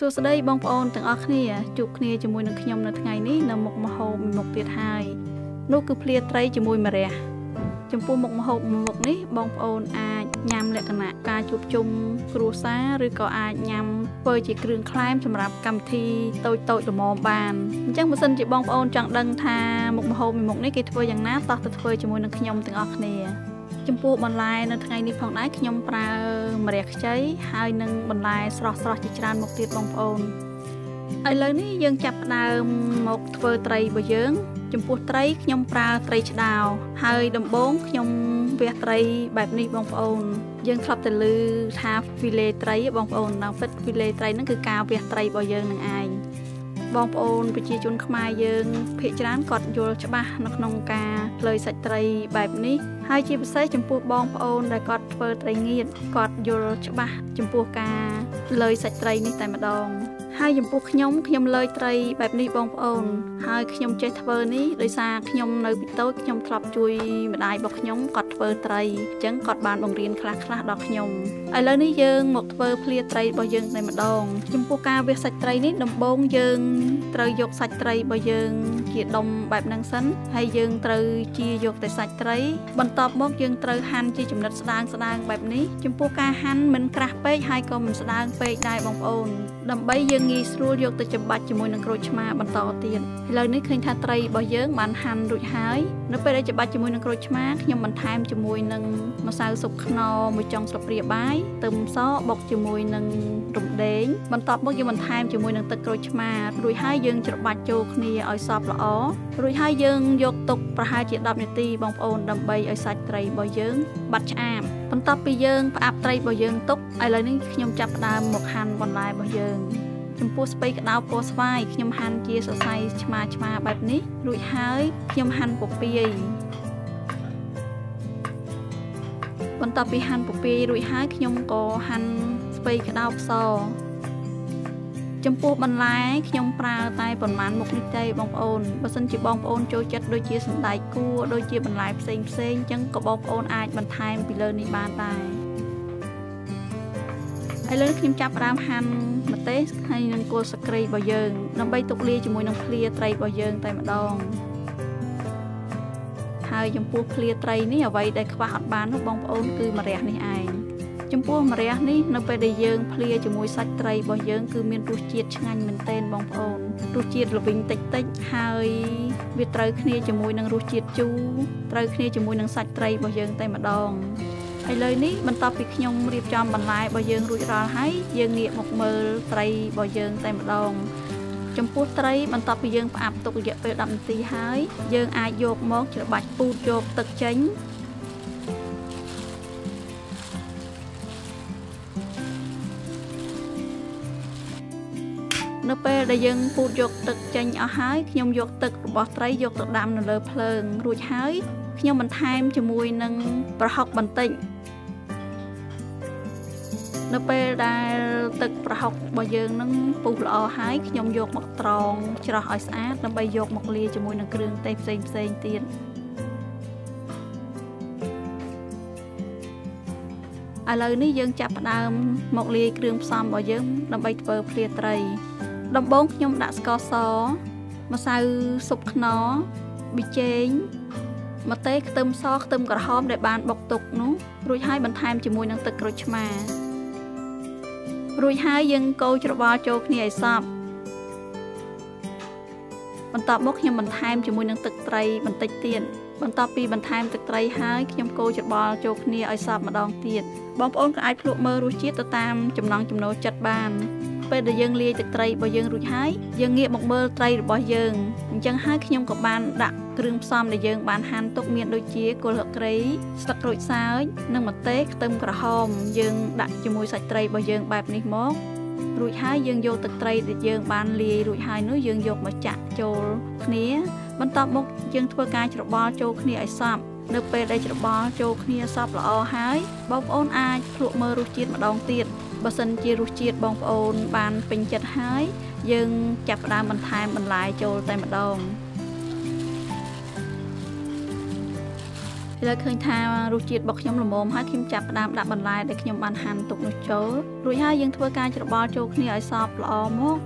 សួស្តីបងប្អូនទាំងអស់គ្នាជួបគ្នាជាមួយនឹងខ្ញុំនៅថ្ងៃនេះនៅមុខម្ហូបមួយមុខទៀតហើយនោះគឺភ្លាត្រីជាមួយម្រះចំពោះមុខម្ហូបមួយមុខនេះបងប្អូនអាចញ៉ាំលក្ខណៈការជួបជុំគ្រួសារឬក៏អាចញ៉ាំធ្វើជាគ្រឿងក្លែមសម្រាប់កម្មវិធីតូចតូចល្មមបានអញ្ចឹងបើសិនជាបងប្អូនចង់ដឹងថាមុខម្ហូបមួយមុខនេះគេធ្វើយ៉ាងណាតោះទៅធ្វើជាមួយនឹងខ្ញុំទាំងអស់គ្នា ចំពោះបន្លែនៅថ្ងៃនេះផងដែរខ្ញុំប្រើម្រះខ្ចីហើយនិងបន្លែស្រស់ស្រស់ជាច្រើនមុខទៀតបងប្អូនឥឡូវនេះយើងចាប់ផ្ដើមមកធ្វើត្រីរបស់យើង ចំពោះត្រីខ្ញុំប្រើត្រីឆ្ដោហើយដំបូងខ្ញុំវះត្រីបែបនេះបងប្អូន យើងធ្លាប់តែឮថា filet ត្រីបងប្អូនដល់ពិត filet ត្រីហ្នឹងគឺការវះត្រីរបស់យើងនឹងឯងបងប្អូនប្រជាជនខ្មែរយើង ភាគច្រើនគាត់យល់ច្បាស់នៅក្នុងការលើយសាច់ត្រីបែបនេះ ហើយជាពិសេសចំពោះបងប្អូនដែលគាត់ធ្វើត្រីងៀតគាត់យល់ច្បាស់ចំពោះការលើយសាច់ត្រីនេះតែម្ដងហើយចំពោះខ្ញុំខ្ញុំលើយត្រីបែបនេះបងប្អូន ហើយខ្ញុំចេះធ្វើនេះដោយសារខ្ញុំនៅពីតូចខ្ញុំធ្លាប់ជួយម្ដាយរបស់ខ្ញុំគាត់ធ្វើត្រីអញ្ចឹងគាត់បានបង្រៀនខ្លះខ្លះដល់ខ្ញុំឥឡូវនេះយើងមកធ្វើភ្លាត្រីរបស់យើងតែម្ដងចំពោះការវះសាច់ត្រីនេះដំបូងយើងត្រូវយកសាច់ត្រីរបស់យើងជាដុំបែបហ្នឹងសិនហើយយើងត្រូវជាយកតែសាច់ត្រី បន្ទាប់មកយើងត្រូវហាន់ជាចំណិតស្ដើងស្ដើងបែបនេះចំពោះការហាន់មិនក្រាស់ពេកហើយក៏មិនស្ដើងពេកដែរបងប្អូនដើម្បីយើងងាយស្រួលយកទៅចំបាច់ជាមួយនឹងក្រូចឆ្មាបន្តទៀតឥឡូវនេះឃើញថាត្រីរបស់យើងបានហាន់រួចហើយនៅពេលដែលចំបាច់ជាមួយនឹងក្រូចឆ្មាខ្ញុំបន្ថែមជាមួយនឹងម្សៅស៊ុបខ្នុរមួយចុងស្លាបព្រាបាយខ្ទឹមសបុកជាមួយនឹងរំដេងបន្ទាប់មកយើងបន្ថែមជាមួយនឹងទឹកក្រូចឆ្មារួចហើយយើងច្របាច់ចូលគ្នាឲ្យសព្វល្អរួចហើយយើងយកទុកប្រហែលជា10នាទីបងប្អូនដើម្បីឲ្យសាច់ត្រីរបស់យើងបាត់ឆ្អាបបន្ទាប់ពីយើងផ្អាប់ត្រីរបស់យើងទុកឥឡូវនេះខ្ញុំចាប់ផ្ដើមមកហាន់បន្លែរបស់យើងចំពោះស្ពៃក្តៅពណ៌ស្វាយខ្ញុំហាន់ជាសរសៃឆ្មាឆ្មាបែបនេះរួចហើយខ្ញុំហាន់ពពាយបន្ទាប់ពីហាន់ពពាយរួចហើយខ្ញុំក៏ហាន់ស្ពៃក្តៅផ្ស ចំពោះបន្លែខ្ញុំប្រើតែប៉ុន្មានមុខនេះទេបងប្អូនបើសិនជាបងប្អូនចូលចិត្តដូចជាសណ្តែកគួរដូចជាបន្លែផ្សេងផ្សេងអញ្ចឹងក៏បងប្អូនអាចបន្ថែមពីលើនេះបានដែរហើយលើខ្ញុំចាប់ផ្ដើមហាន់ម្ទេសហើយនឹងគល់សក្រីរបស់យើងដើម្បីទុកលាយជាមួយនឹងភ្លាត្រីរបស់យើងតែម្ដងហើយចំពោះភ្លាត្រីនេះអ្វីដែលខ្វះអត់បាននោះបងប្អូនគឺម្រះនេះឯង ចំពោះម្រះនេះនៅពេលដែលយើងភ្លាជាមួយសាច់ត្រីរបស់យើងគឺមានរសជាតិឆ្ងាញ់មែនទែនបងប្អូនរសជាតិល្វីងតិចតិចហើយវាត្រូវគ្នាជាមួយនឹងរសជាតិជូរត្រូវគ្នាជាមួយនឹងសាច់ត្រីរបស់យើងតែម្ដងឥឡូវនេះបន្ទាប់ពីខ្ញុំរៀបចំបន្លែរបស់យើងរួចរាល់ហើយយើងងាកមកមើលត្រីរបស់យើងតែម្ដងចំពោះត្រីបន្ទាប់ពីយើងផ្អាប់ទុករយៈពេល10នាទីហើយយើងអាចយកមកច្របាច់ពូតយកទឹកចេញ នៅពេលដែលយើងពូតយកទឹកចេញអស់ហើយខ្ញុំយកទឹករបស់ត្រីយកទៅដាំនៅលើភ្លើងរួចហើយខ្ញុំបន្ថែមជាមួយនឹងប្រហុកបន្តិចនៅពេលដែលទឹកប្រហុករបស់យើងនឹងពុះល្អហើយខ្ញុំយកមកត្រងច្រោះឲ្យស្អាតដើម្បីយកមកលាយជាមួយនឹងគ្រឿងទេសផ្សេងផ្សេងទៀតឥឡូវនេះយើងចាប់ផ្ដើមមកលាយគ្រឿងផ្សំរបស់យើងដើម្បីធ្វើភ្លាត្រី ដំបូងខ្ញុំដាក់ស្ករសម្សៅស៊ុបខ្នុរប៊ីចេងម្ទេសខ្ទឹមសខ្ទឹមក្រហមដែលបានបុកទុកនោះរួចហើយបន្ថែមជាមួយនឹងទឹកក្រូចឆ្មារួចហើយយើងកូរច្របល់ចូលគ្នាឲ្យសព្វបន្ទាប់មកខ្ញុំបន្ថែមជាមួយនឹងទឹកត្រីបន្តិចទៀតបន្ទាប់ពីបន្ថែមទឹកត្រីហើយខ្ញុំកូរច្របល់ចូលគ្នាឲ្យសព្វម្ដងទៀតបងប្អូនក៏អាចភ្លក់មើលរសជាតិទៅតាមចំណង់ចំណូលចិត្តបាន ពេលដែលយើងលាយទឹកត្រីរបស់យើងរួចហើយយើងងាកមកមើលត្រីរបស់យើងអញ្ចឹងហើយខ្ញុំក៏បានដាក់គ្រឿងផ្សំដែលយើងបានហាន់ទុកមានដូចជាគល់ហឹកគ្រៃស្លឹកក្រូចសើចនិងម្ទេសខ្ទឹមក្រហម យើងដាក់ជាមួយសាច់ត្រីរបស់យើងបែបនេះមករួចហើយយើងយកទឹកត្រីដែលយើងបានលាយរួចហើយនោះយើងយកមកចាក់ចូលគ្នា បន្ទាប់មកយើងធ្វើការច្របល់ចូលគ្នាឲ្យសព្វនៅពេលដែលច្របល់ចូលគ្នាសព្វល្អហើយបងប្អូនអាចភ្លក់មើលរសជាតិម្ដងទៀត បើសិនជារសជាតិបងប្អូនបានពេញចិត្តហើយ យើងចាប់ផ្ដើមបន្ថែមបន្លែចូលតែម្ដងឥឡូវឃើញថារសជាតិរបស់ខ្ញុំល្មមហើយខ្ញុំចាប់ផ្ដើមដាក់បន្លែដែលខ្ញុំបានហាន់ទុកនោះចូលរួចហើយយើងធ្វើការច្របល់ចូលគ្នាឲ្យសព្វល្អមក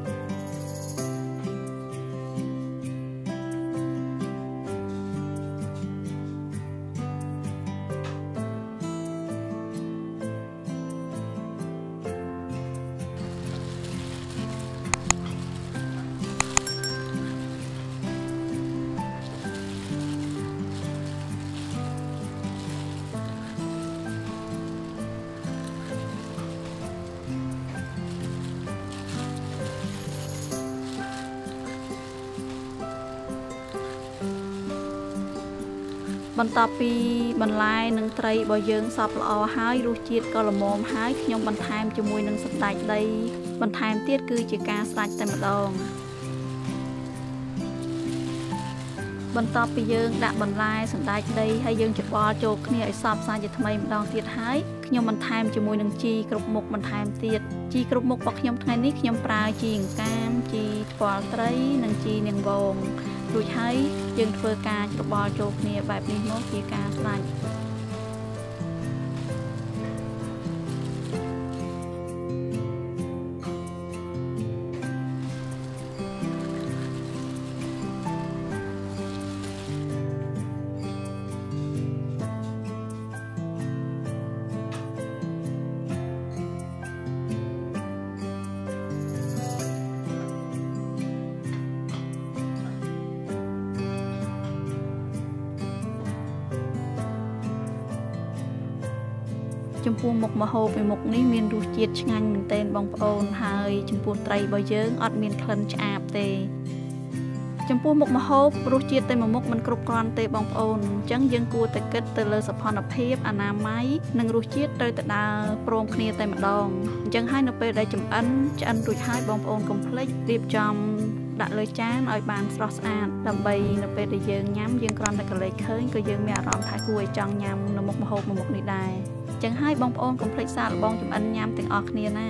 បន្ទាប់ពីបន្លែនិងត្រីរបស់យើងសព្វល្អហើយរសជាតិក៏ល្មមហើយខ្ញុំបន្ថែមជាមួយនឹងសណ្តែកដី បន្ថែមទៀតគឺជាការស្រាច់តែម្ដងបន្ទាប់ពីយើងដាក់បន្លែសណ្តែកដីហើយយើងច្របល់ចូលគ្នាឲ្យសព្វសាជាថ្មីម្ដងទៀតហើយខ្ញុំបន្ថែមជាមួយនឹងជីគ្រប់មុខបន្ថែមទៀតជីគ្រប់មុខរបស់ខ្ញុំថ្ងៃនេះខ្ញុំប្រើជីអង្កាមជីថ្ពាល់ត្រីនិងជីនាងវង រួចហើយយើងធ្វើការច្របល់ចូលគ្នាបែបនេះមកជាការស្រេច ចំពោះមុខម្ហូបមួយមុខនេះមានរសជាតិឆ្ងាញ់មែនទែនបងប្អូនហើយចំពោះត្រីរបស់យើងអត់មានក្លិនឆ្អាបទេចំពោះមុខម្ហូបរសជាតិតែមួយមុខមិនគ្រប់គ្រាន់ទេបងប្អូនអញ្ចឹងយើងគួរតែគិតទៅលើសោភ័ណភាពអនាម័យនិងរសជាតិត្រូវតែដើរព្រមគ្នាតែម្ដងអញ្ចឹងហើយនៅពេលដែលចម្អិនឆ្អិនរួចហើយបងប្អូនកុំភ្លេចរៀបចំដាក់លើចានឲ្យបានស្រស់ស្អាតដើម្បីនៅពេលដែលយើងញ៉ាំយើងគ្រាន់តែកលេចឃើញក៏យើងមានអារម្មណ៍ថាគួរឲ្យចង់ញ៉ាំនៅមុខម្ហូបមួយមុខនេះដែរ ចឹងហើយបងប្អូនកុំភ្លេចសាកល្បងចម្អិនញ៉ាំទាំងអស់គ្នាណា